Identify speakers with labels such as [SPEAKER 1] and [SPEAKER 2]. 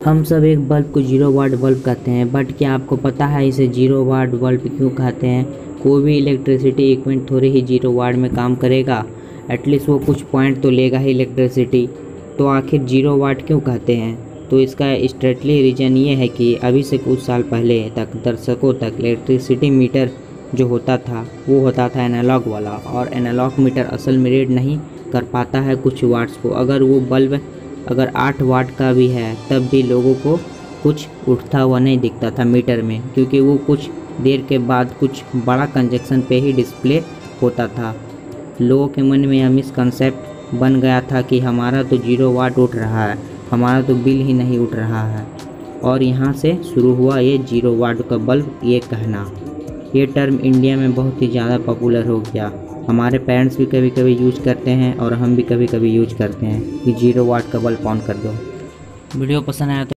[SPEAKER 1] हम सब एक बल्ब को ज़ीरो वाट बल्ब कहते हैं बट क्या आपको पता है इसे ज़ीरो वाट बल्ब क्यों कहते हैं? कोई भी इलेक्ट्रिसिटी इक्विपमेंट थोड़े ही ज़ीरो वाट में काम करेगा। एटलीस्ट वो कुछ पॉइंट तो लेगा ही इलेक्ट्रिसिटी तो आखिर ज़ीरो वाट क्यों कहते हैं? तो इसका स्ट्रेटली रीज़न ये है कि अभी से कुछ साल पहले तक, दर्शकों तक इलेक्ट्रिसिटी मीटर जो होता था, वो होता था एनालॉग वाला। और एनालॉग मीटर असल में रीड नहीं कर पाता है कुछ वाट्स को। अगर वो बल्ब अगर आठ वाट का भी है, तब भी लोगों को कुछ उठता हुआ नहीं दिखता था मीटर में, क्योंकि वो कुछ देर के बाद कुछ बड़ा कंजक्शन पे ही डिस्प्ले होता था। लोगों के मन में यह मिसकंसेप्ट बन गया था कि हमारा तो ज़ीरो वाट उठ रहा है, हमारा तो बिल ही नहीं उठ रहा है। और यहाँ से शुरू हुआ ये ज़ीरो वाट का बल्ब, ये कहना। ये टर्म इंडिया में बहुत ही ज़्यादा पॉपुलर हो गया। हमारे पेरेंट्स भी कभी कभी यूज़ करते हैं और हम भी कभी कभी यूज़ करते हैं कि ज़ीरो वाट का बल्ब ऑन कर दो। वीडियो पसंद आया तो